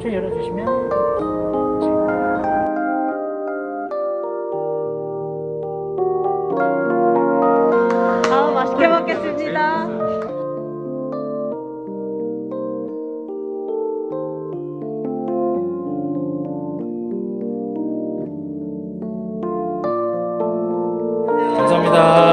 천천히 열어주시면 아 맛있게 먹겠습니다. 감사합니다.